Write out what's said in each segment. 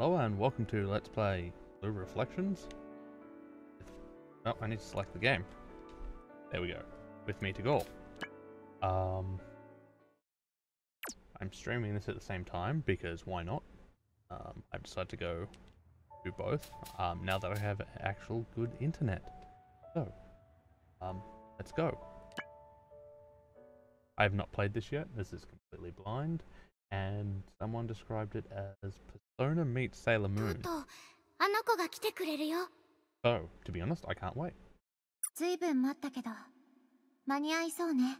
Hello and welcome to Let's Play Blue Reflections. Oh, I need to select the game. There we go. With me to go. Um, I'm streaming this at the same time because why not? Um, I've decided to go do both um, now that I have actual good internet. So, um, let's go. I have not played this yet. This is completely blind. And someone described it as Persona meets Sailor とう Moon. とうあの子が来てくれるよ So, to be honest, I can't wait. ずいぶん待ったけど間に合いそうね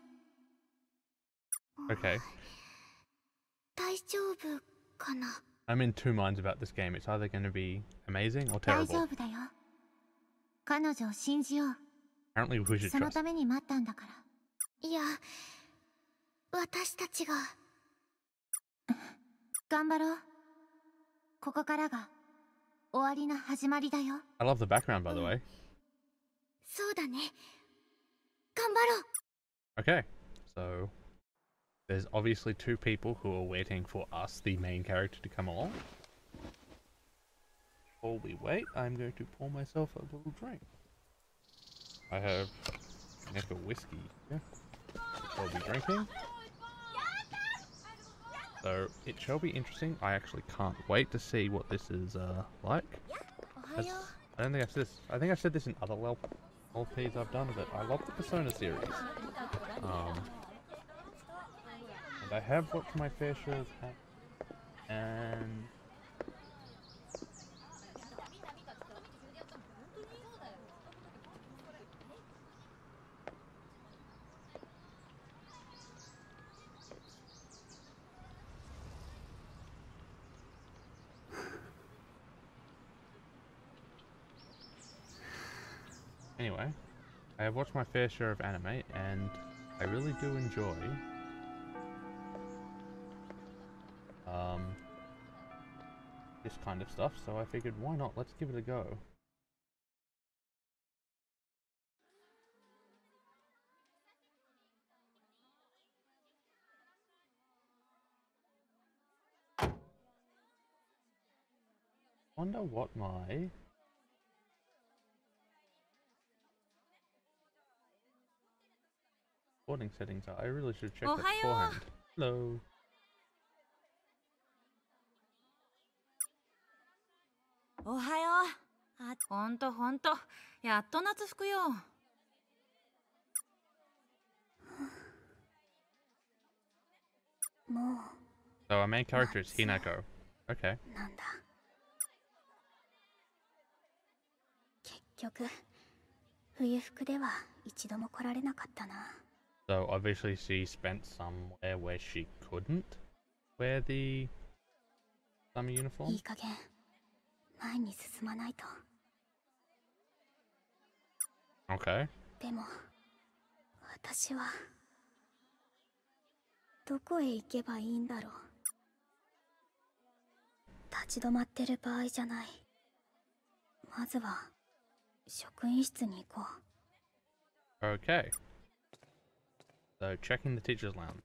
Okay. 大丈夫かな I'm in two minds about this game. It's either going to be amazing or 大 terrible. 丈夫だよ彼女を信じよう Apparently, we should その trust. ために待ったんだからいや私たちが頑張ろう ここからが終わりの始まりだよ I love the background, by the way. そうだね頑張ろう Okay, so there's obviously two people who are waiting for us, the main character, to come along. While we wait, I'm going to pour myself a little drink. I have Nectar whiskey here. which I'll be drinking. so it shall be interesting. I actually can't wait to see what this is uh, like. As, I don't think I've said this. I think I've said this in other LPs I've done, but I love the Persona series. Um, and I have watched my fair share of and I have watched my fair share of anime, and I really do enjoy um, this kind of stuff. So I figured, why not? Let's give it a go. Wonder what my recording settings are. I really should check that Ohayo. beforehand. Hello. おはよう。あ、ほんとほんと。やっと夏服よ。 So our main character is Hinako. Okay. なんだ結局冬服では一度も来られなかったな So obviously she spent somewhere where she couldn't wear the summer い uniform. い加減前に進まないと Okay. でも私はどこへ行けばいいんだろう立ち止まってる場合じゃないまずは職員室に行こう Okay. So checking the teacher's lounge.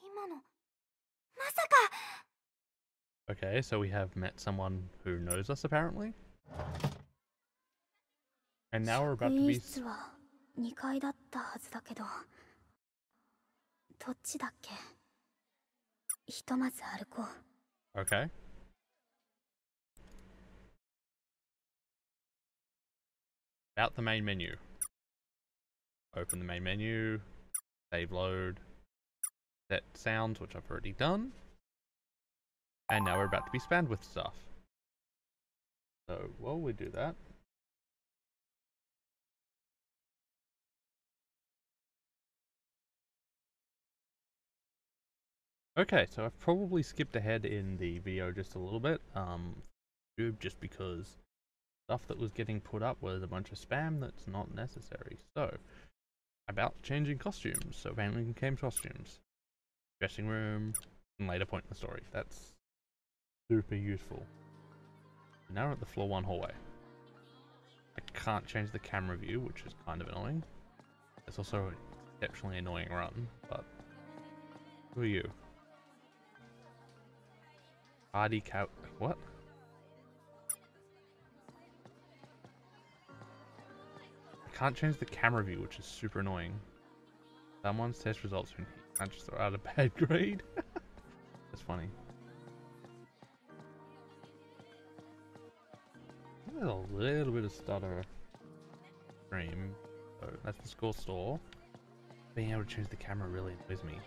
今のまさか Okay, so we have met someone who knows us apparently. And now we're about 職 to 員 be 室は2階だったはずだけどどっちだっけひとまず歩こう Okay. About the main menu. Open the main menu. Save load. Set sounds, which I've already done. And now we're about to be spammed with stuff. So, while we do that. Okay, so I've probably skipped ahead in the video just a little bit, um, YouTube, just because stuff that was getting put up was a bunch of spam that's not necessary. So, about changing costumes, so apparently came costumes, dressing room, and later point in the story. That's super useful. Now we're at the floor one hallway. I can't change the camera view, which is kind of annoying. It's also an exceptionally annoying run, but who are you? Party cow. What? Can't change the camera view, which is super annoying. Someone's test results when he can't just throw out a bad grade. That's funny. There's a little bit of stutter stream. So that's the score store. Being able to change the camera really annoys me.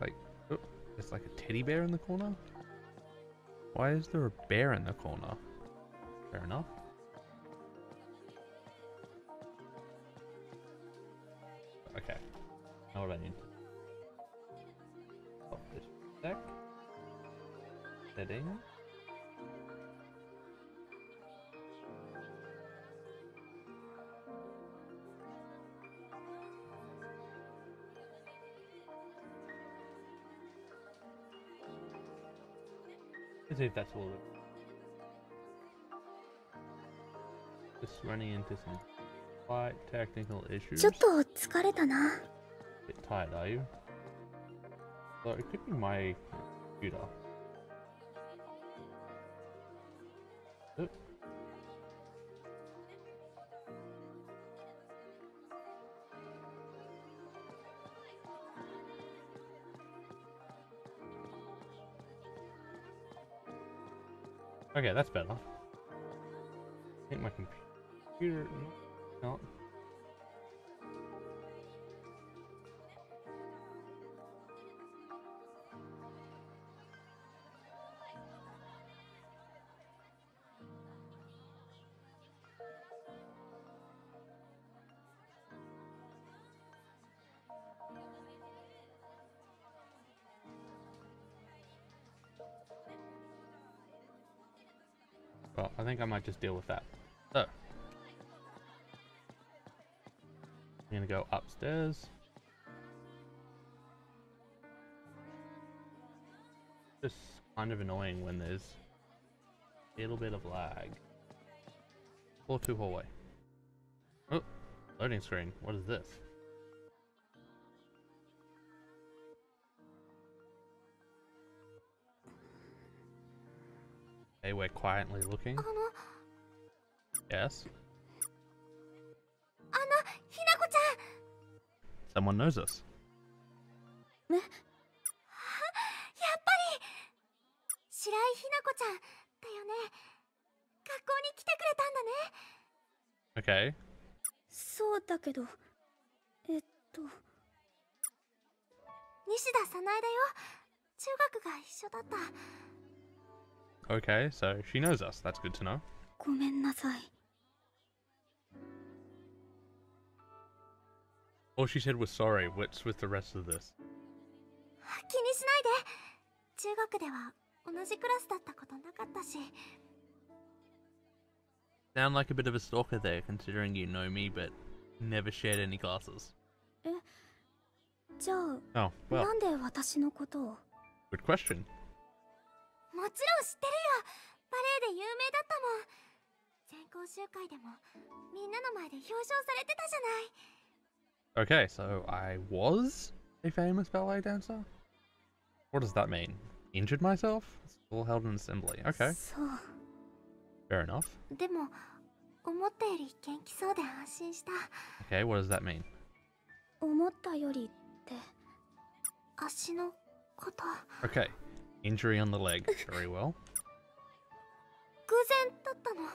Like, oh, there's like a teddy bear in the corner? Why is there a bear in the corner? Fair enough. Let's see if that's all of it. Just running into some slight technical issues. ちょっと疲れたな bit tired, are you? So it could be my computer. Okay, that's better. I think my computer. No. Well, I think I might just deal with that. So, I'm gonna go upstairs. Just kind of annoying when there's a little bit of lag. Floor 2 hallway. Oh, loading screen. What is this? 来てくれたんだね Okay. そうだけどえっと西田早苗だよ中学が一緒だった Okay, so she knows us. That's good to know. ごめんなさい All she said was sorry. What's with the rest of this? 気にしないで中学では同じクラスだったことなかったし Sound like a bit of a stalker there, considering you know me but never shared any classes. じゃあ Oh, well, なんで私のことを good question. もちろん知ってるよバレエで有名だったもん全校集会でもみんなの前で表彰されてたじゃない Okay, so I was a famous ballet dancer? What does that mean? Injured myself? Still held an assembly. Okay, そ fair enough. うでも思ったより元気そうで安心した Okay, what does that mean? 思ったよりって足のこと Okay, injury on the leg. Very well. 偶然だったの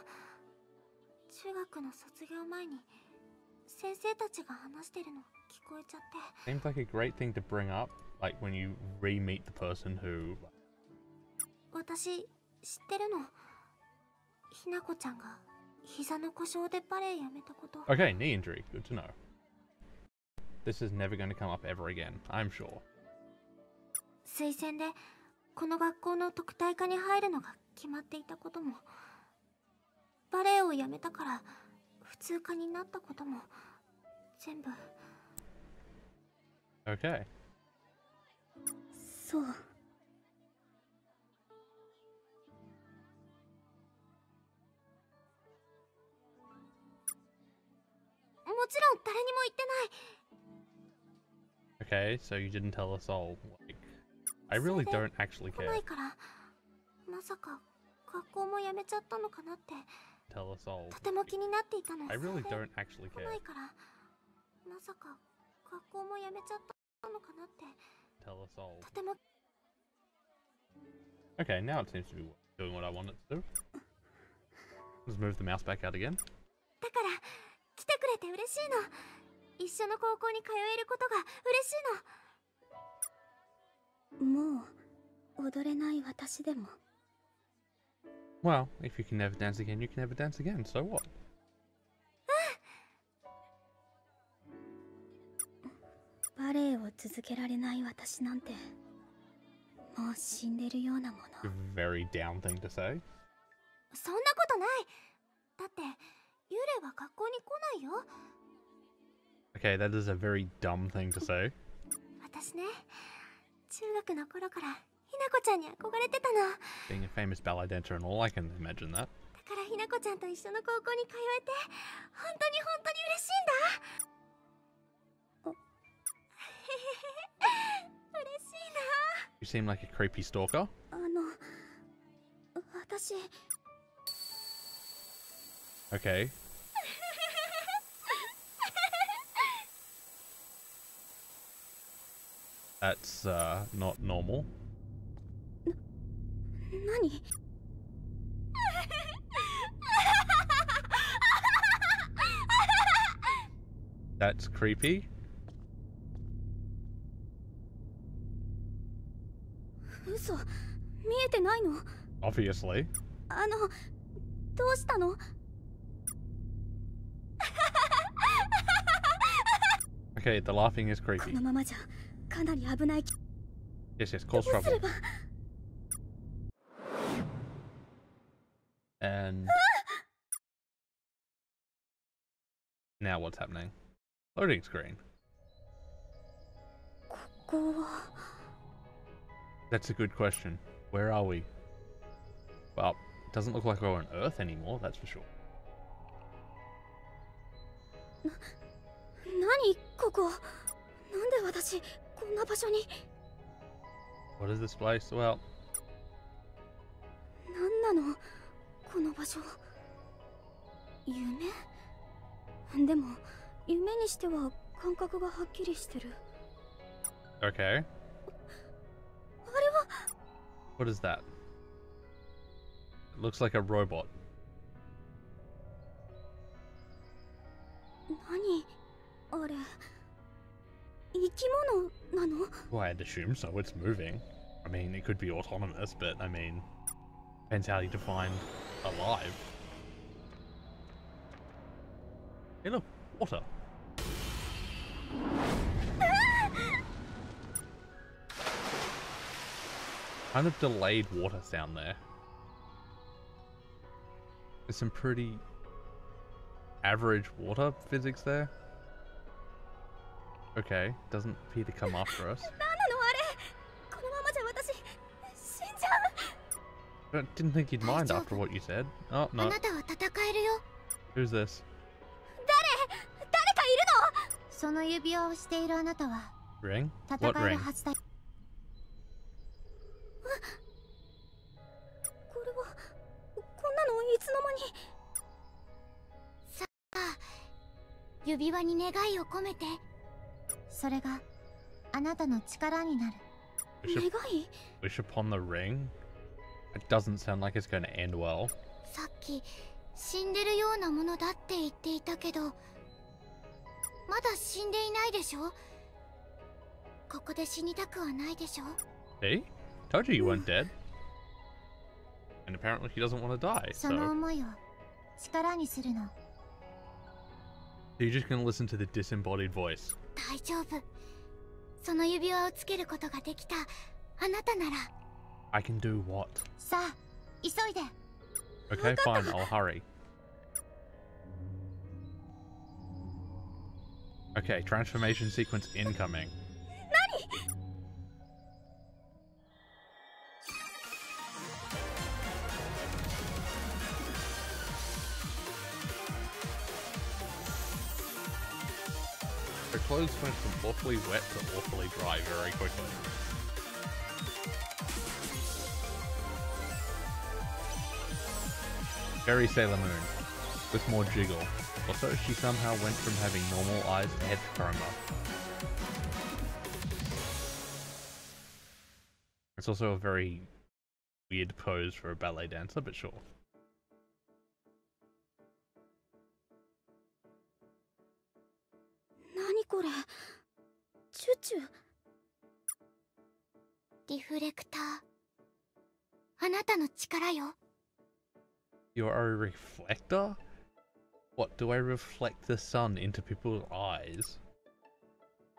中学の卒業前に先生たちが話してるの聞こえちゃって Seems like a great thing to bring up, like when you re-meet the person who 私知ってるのひなこちゃんが膝の故障でバレエやめたこと Okay, knee injury. Good to know. This is never going to come up ever again, I'm sure. 推薦で この学校の特待科に入るのが決まっていたこともバレエをやめたから普通科になったことも全部。Okay. そう。もちろん誰にも言ってない。Okay, so you didn't tell us all, I really それで don't actually 来な care. いからまさか学校も辞めちゃったのかなって Tell us all. とても気になっていたの I それ really で don't actually 来な care. いからまさか学校も辞めちゃったのかなって Tell us all. とても Okay, now it seems to be doing what I want it to do. Let's move the mouse back out again. だから来てくれて嬉しいの一緒の高校に通えることが嬉しいの もう踊れない私でも Well, if you can never dance again, you can never dance again. So what? バレエを続けられない私なんてもう死んでるようなもの A very down thing to say. そんなことないだって幽霊は学校に来ないよ Okay, that is a very dumb thing to say. 私ね 中学の頃からひなこちゃんに憧れてたの Being a famous ballet dancer and all, I can imagine that. だからひなこちゃんと一緒の高校に通えて本当に本当に嬉しいんだお嬉しい You seem like a creepy stalker. なあの私 Okay. That's uh, not normal. 何 That's creepy. 嘘見えてないの Obviously. あのどうしたの Okay, the laughing is こ creepy. のままじゃ かなり危ない Yes, yes, ど cause うすれ trouble. ば And now what's happening? Loading screen. ここは That's a good question. Where are we? Well, it doesn't look like we're on Earth anymore, that's for sure. 何ここなんで私こんな場所に What is this place? Well, 何なのこの場所夢でも夢にしては感覚がはっきりしてる okay. あれは What is that? It looks like a robot. 何あれ生き物なの Well, I'd assume so. It's moving. I mean, it could be autonomous, but I mean, depends how you define alive. Hey, look, water. kind of delayed water sound there. There's some pretty average water physics there. Okay, doesn't appear to come after us. 何なのあれこのままじゃ私死んじゃう I didn't think you'd mind after what you said. Oh, あ no. なたは戦えるよ Who's this? 誰誰かいるのその指輪をしているあなたは Ring? 戦 What える ring? はずだこれはこんなのいつの間に指輪に願いを込めて それがあなたの力になる Wish, wish upon the ring? It doesn't sound like it's going to end well. さっき死んでるようなものだって言っていたけどまだ死んでいないでしょここで死にたくはないでしょ See? Told you you weren't dead. And apparently he doesn't want to die, そ so... の思いを力にするの You're just going to listen to the disembodied voice. 大丈夫その指輪をつけることができたあなたなら I can do what? さあ急いで Okay, fine, I'll hurry. Okay, transformation sequence incoming. clothes went from awfully wet to awfully dry very quickly. Very Sailor Moon, with more jiggle. Also, she somehow went from having normal eyes to head chroma. It's also a very weird pose for a ballet dancer, but sure. これチュチュリフレクターあなたの力よ You're a reflector? What, do I reflect the sun into people's eyes?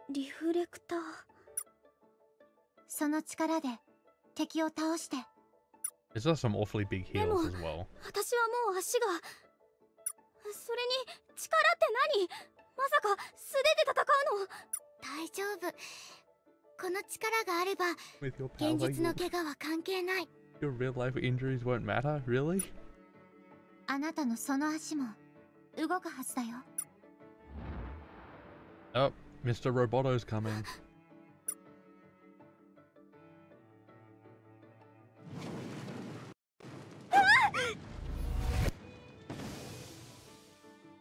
リフレクターその力で敵を倒して It's got some awfully big heels Emma. as well. 私はもう足がそれに力って何 まさか素手で戦うの大丈夫この力があれば現実の怪我は関係ない your real life injuries won't matter? Really? あなたのその足も動くはずだよ Oh, Mr. Roboto's coming.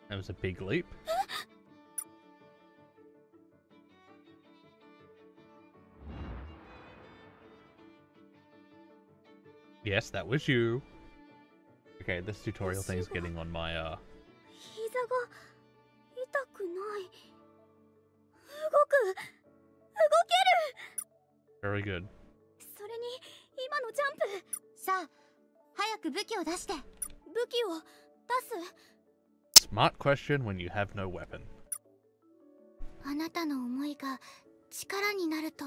That was a big leap. Yes, that was you. Okay, this tutorial thing is getting on my uh 膝が痛くない動く動け very good. るそれに今のジャンプさあ早く武器を出して武器を出す Smart question when you have no weapon. あなたの思いが力になると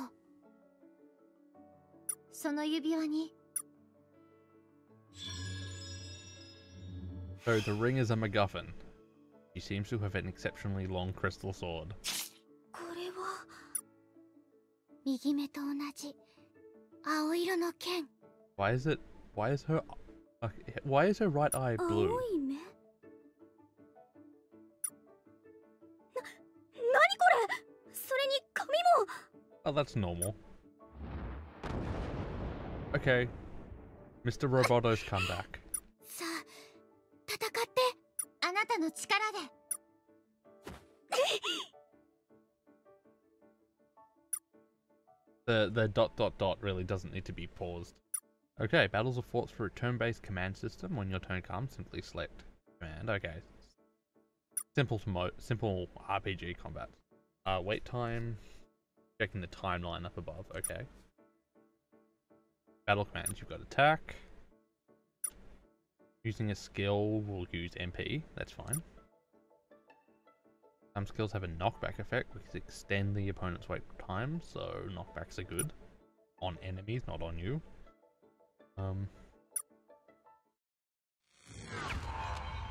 その指輪に So the ring is a MacGuffin. He seems to have an exceptionally long crystal sword. これは右目と同じ青色の剣 Why is it? Why is her? Uh, why is her right eye 青 blue? い目な何これそれに髪も Oh, that's normal. Okay, Mr. Roboto's come back. たの力で The the dot dot dot really doesn't need to be paused. Okay, battles are fought through a turn-based command system. When your turn comes, simply select command. Okay, simple mo simple RPG combat. Uh, wait time. Checking the timeline up above. Okay. Battle commands. You've got attack. Using a skill, will use MP. That's fine. Some skills have a knockback effect, which extend the opponent's wait time, so knockbacks are good. On enemies, not on you. Um.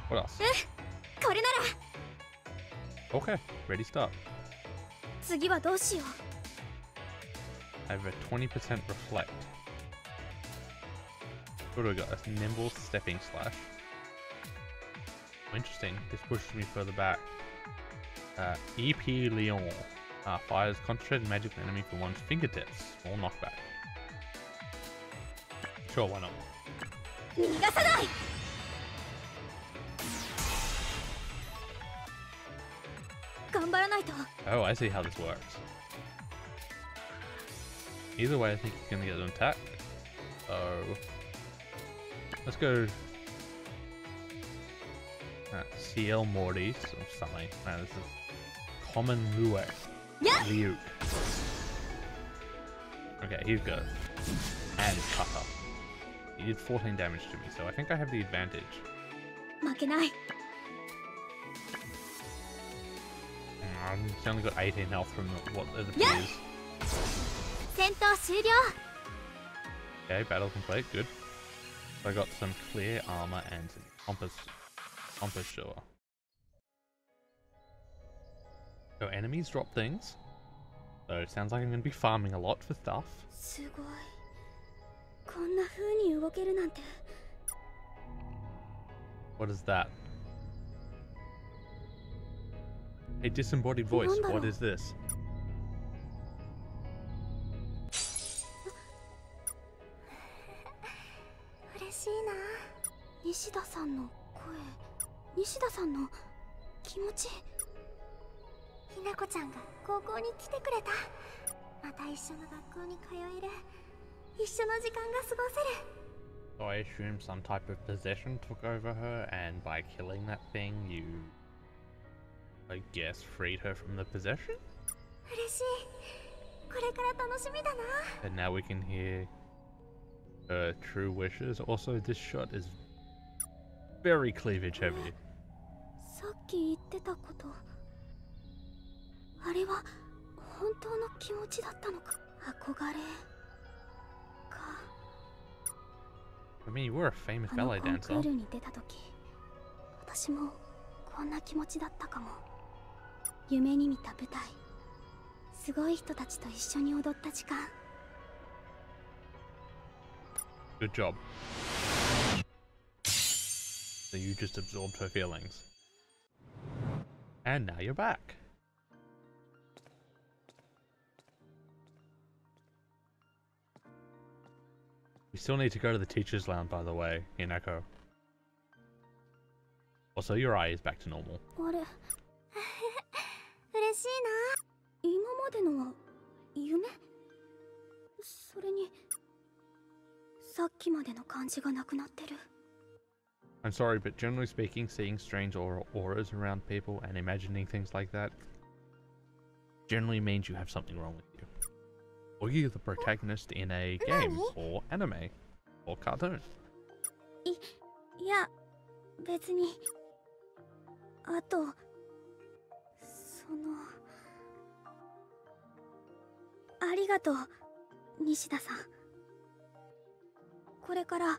What else? Eh, okay, ready start. I have a 20% reflect. What do we got? A nimble stepping slash. Interesting. This pushes me further back. Uh, EP Leon. Uh, fires concentrated magic enemy for one's fingertips. Small knockback. Sure, why not? Oh, I see how this works. Either way, I think he's gonna get an attack. So... Let's go. Uh, CL Mortis or oh, something. Man, this is Common Luok. Yeah. Liuk. Okay, he's good. And Kaka. He did 14 damage to me, so I think I have the advantage. Makenai. Mm, only got 18 health from what it appears. Okay, battle complete, good. I got some clear armor and compass, compass sure. So enemies drop things. So it sounds like I'm going to be farming a lot for stuff. What is that? A disembodied voice. What is this? んの声西田さんの気持ちひなこちゃんが高校に来てくれたまた一緒の学校に通える一緒の時間が過ごせる So I assume some type of possession took over her, and by killing that thing, you, I guess, freed her from the possession? 嬉しいこれから楽しみだな And now we can hear her true wishes. Also, this shot is very cleavage heavy. さっき言ってたことあれは本当の気持ちだったのか憧れか I mean, you were a famous あの ballet コンク dancer. ールに出た時私もこんな気持ちだったかも夢に見た舞台すごい人たちと一緒に踊った時間 Good job. so you just absorbed her feelings. And now you're back. We still need to go to the teacher's lounge, by the way, Hinako. Also, your eye is back to normal. 嬉しいな今までのは夢それにさっきまでの感じがなくなってる I'm sorry, but generally speaking, seeing strange aura auras around people and imagining things like that generally means you have something wrong with you. Or you're the protagonist in a game, Nani? or anime, or cartoon. いや別にあとそのありがとう西田さんこれからよ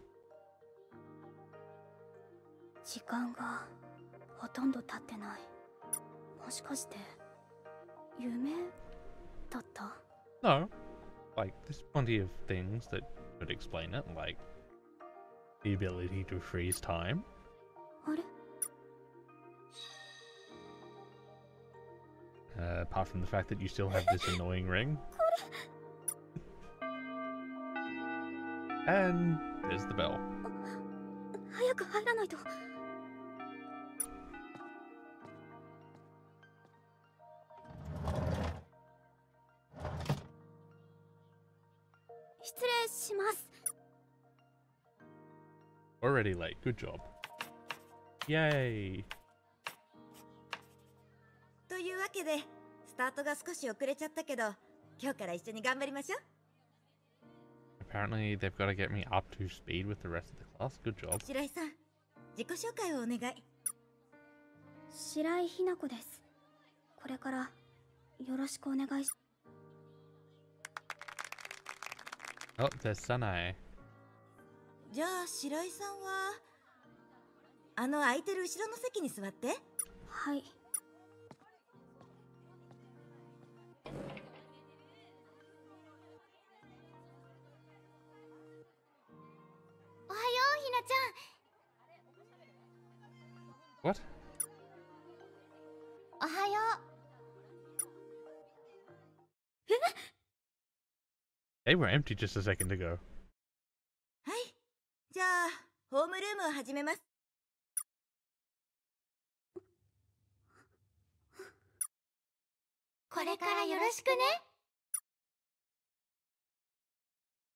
時間がほとんど経ってないもしかして夢だった No, like, there's plenty of things that could explain it, like the ability to freeze time. あれ Uh, apart from the fact that you still have this annoying ring. And there's the bell. late. Good job. Yay! というわけでスタートが少し遅れちゃったけど今日から一緒に頑張りましょう Apparently, they've got to get me up to speed with the rest of the class. Good job. 白井さん自己紹介をお願い白井ひな子ですこれからよろしくお願いし Oh, there's Sanae. じゃあ白井さんはあの空いてる後ろの席に座ってはいおはようひなち What? ゃんおはよ They were empty just a second ago. はいじゃあホームルームを始めます。これからよろしくね。